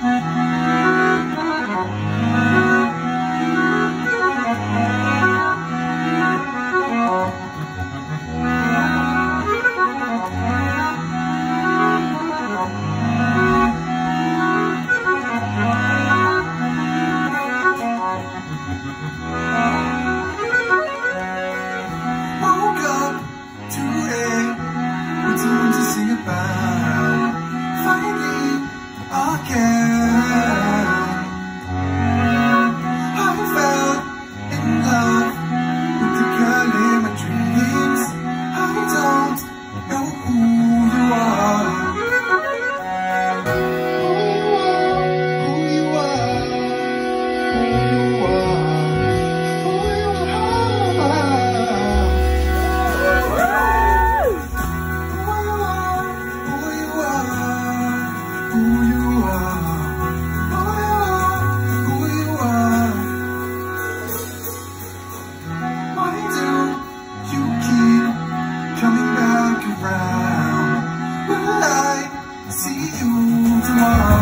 see you tomorrow?